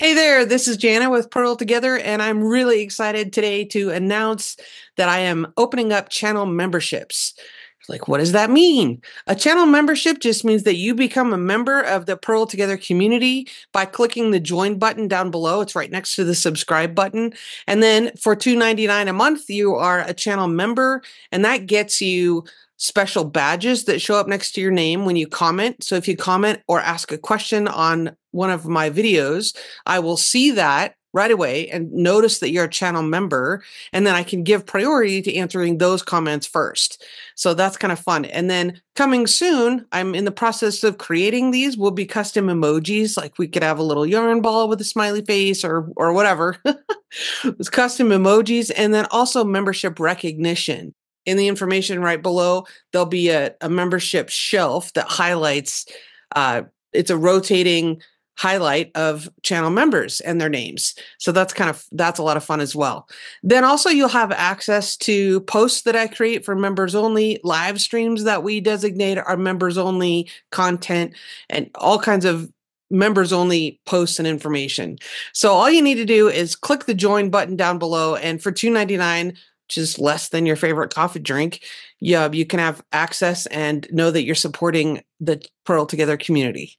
Hey there, this is Jana with Purl Together, and I'm really excited today to announce that I am opening up channel memberships. Like, what does that mean? A channel membership just means that you become a member of the Purl Together community by clicking the join button down below. It's right next to the subscribe button. And then for $2.99 a month, you are a channel member, and that gets you special badges that show up next to your name when you comment. So if you comment or ask a question on one of my videos, I will see that right away and notice that you're a channel member. And then I can give priority to answering those comments first. So that's kind of fun. And then coming soon, I'm in the process of creating these will be custom emojis. Like we could have a little yarn ball with a smiley face or or whatever. it's custom emojis and then also membership recognition in the information right below, there'll be a, a membership shelf that highlights, uh, it's a rotating highlight of channel members and their names. So that's kind of that's a lot of fun as well. Then also you'll have access to posts that I create for members only, live streams that we designate are members only content and all kinds of members only posts and information. So all you need to do is click the join button down below and for 299 which is less than your favorite coffee drink, yeah, you can have access and know that you're supporting the Purl Together community.